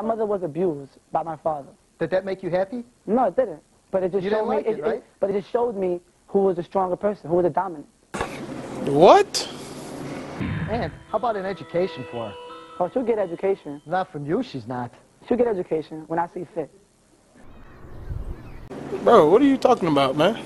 My mother was abused by my father. Did that make you happy? No, it didn't. But it just You showed didn't like me. it, right? but it just showed me who was the stronger person, who was the dominant. What? Man, how about an education for her? Oh, she'll get education. Not from you, she's not. She'll get education when I see fit. Bro, what are you talking about, man?